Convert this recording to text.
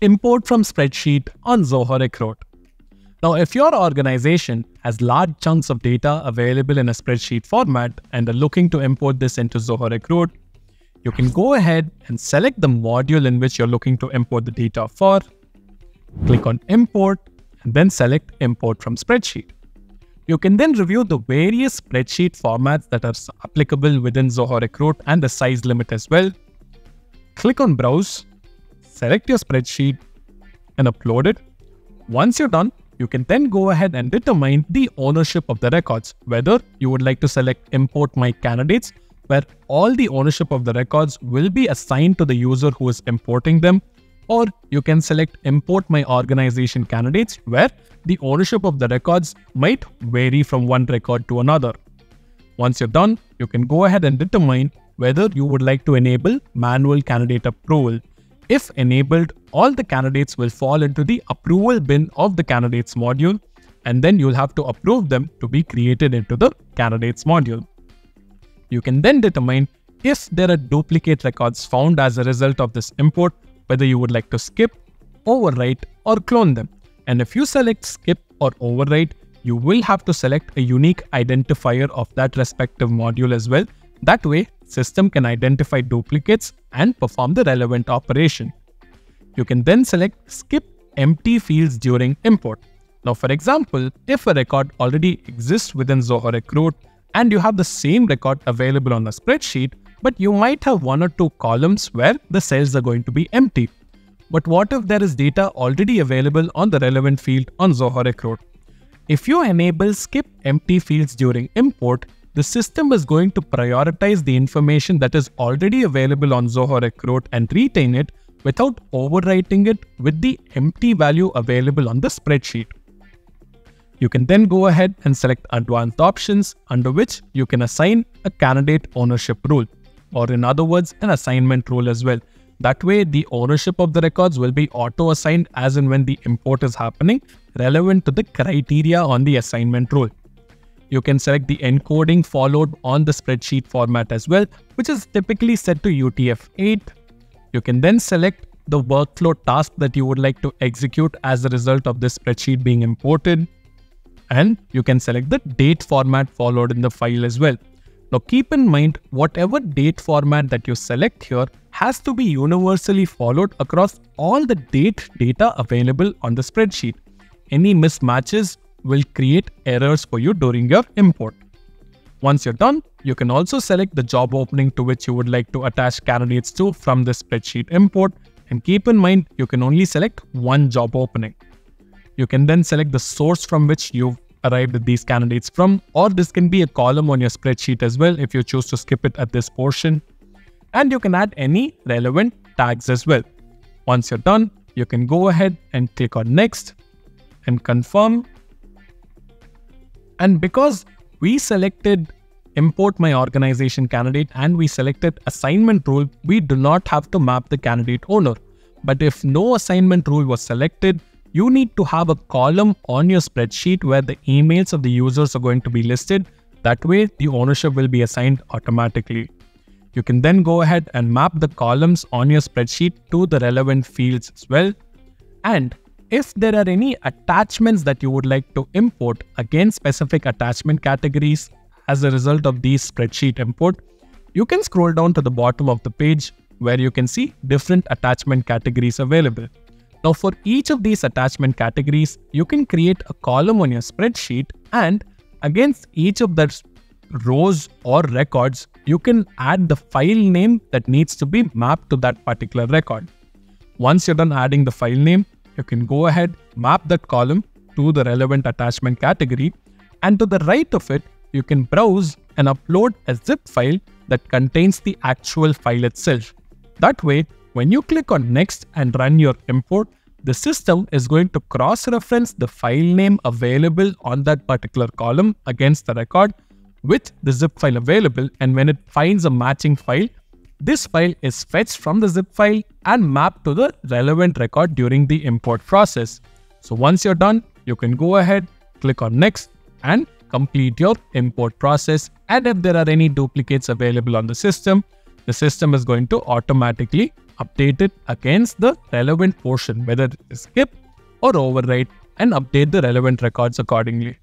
import from spreadsheet on Zoho Recruit. Now, if your organization has large chunks of data available in a spreadsheet format and are looking to import this into Zoho Recruit, you can go ahead and select the module in which you're looking to import the data for, click on import, and then select import from spreadsheet. You can then review the various spreadsheet formats that are applicable within Zoho Recruit and the size limit as well. Click on browse, select your spreadsheet and upload it. Once you're done, you can then go ahead and determine the ownership of the records, whether you would like to select import my candidates, where all the ownership of the records will be assigned to the user who is importing them, or you can select import my organization candidates, where the ownership of the records might vary from one record to another. Once you're done, you can go ahead and determine whether you would like to enable manual candidate approval if enabled, all the candidates will fall into the approval bin of the candidates module and then you'll have to approve them to be created into the candidates module. You can then determine if there are duplicate records found as a result of this import, whether you would like to skip, overwrite or clone them. And if you select skip or overwrite, you will have to select a unique identifier of that respective module as well. That way, system can identify duplicates and perform the relevant operation. You can then select skip empty fields during import. Now for example, if a record already exists within Zoho Recruit and you have the same record available on a spreadsheet, but you might have one or two columns where the cells are going to be empty. But what if there is data already available on the relevant field on Zoho Recruit? If you enable skip empty fields during import, the system is going to prioritize the information that is already available on Zoho Recruit and retain it without overwriting it with the empty value available on the spreadsheet. You can then go ahead and select advanced options under which you can assign a candidate ownership rule or in other words an assignment rule as well. That way the ownership of the records will be auto assigned as and when the import is happening relevant to the criteria on the assignment rule. You can select the encoding followed on the spreadsheet format as well, which is typically set to UTF-8. You can then select the workflow task that you would like to execute as a result of this spreadsheet being imported. And you can select the date format followed in the file as well. Now keep in mind, whatever date format that you select here has to be universally followed across all the date data available on the spreadsheet. Any mismatches will create errors for you during your import. Once you're done, you can also select the job opening to which you would like to attach candidates to from the spreadsheet import and keep in mind you can only select one job opening. You can then select the source from which you've arrived at these candidates from or this can be a column on your spreadsheet as well if you choose to skip it at this portion. And you can add any relevant tags as well. Once you're done, you can go ahead and click on next and confirm and because we selected import my organization candidate and we selected assignment rule, we do not have to map the candidate owner. But if no assignment rule was selected, you need to have a column on your spreadsheet where the emails of the users are going to be listed. That way, the ownership will be assigned automatically. You can then go ahead and map the columns on your spreadsheet to the relevant fields as well. And if there are any attachments that you would like to import against specific attachment categories as a result of these spreadsheet import, you can scroll down to the bottom of the page where you can see different attachment categories available. Now for each of these attachment categories, you can create a column on your spreadsheet and against each of the rows or records, you can add the file name that needs to be mapped to that particular record. Once you're done adding the file name, you can go ahead, map that column to the relevant attachment category and to the right of it, you can browse and upload a zip file that contains the actual file itself. That way, when you click on next and run your import, the system is going to cross-reference the file name available on that particular column against the record with the zip file available and when it finds a matching file, this file is fetched from the zip file and mapped to the relevant record during the import process. So once you're done, you can go ahead, click on next and complete your import process. And if there are any duplicates available on the system, the system is going to automatically update it against the relevant portion, whether it is skip or overwrite and update the relevant records accordingly.